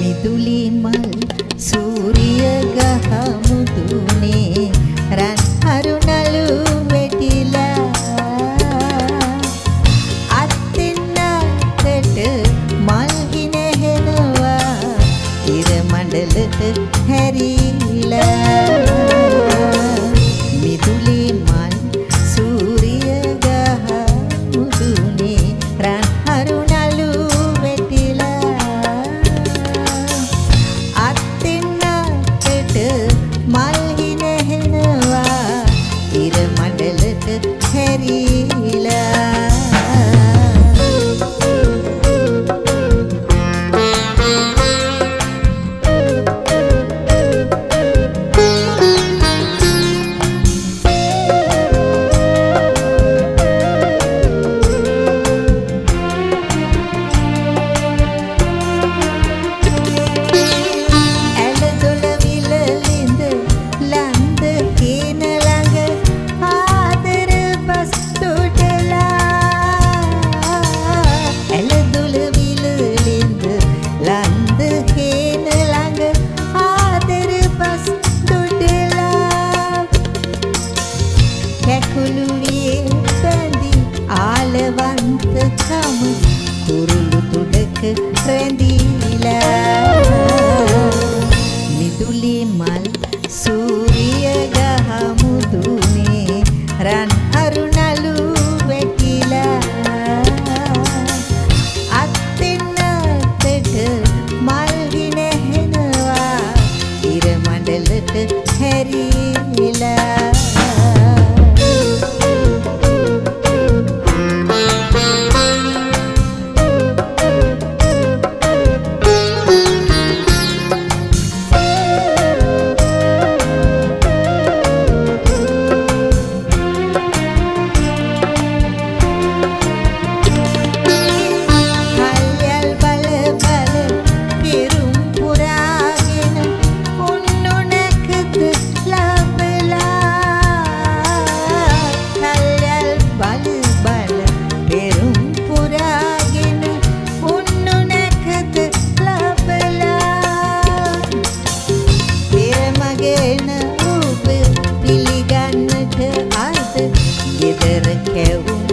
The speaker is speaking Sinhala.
මිදුලි මල් සු little hairy කම කුරුළු තුඩක රැඳීලා. මිදුලි මල් සූරිය ගහ මුදුනේ රන් අරුණලු වැටිලා. අත්ෙන් අතට මල් ගිනහනවා ඉර මඩලට Raquel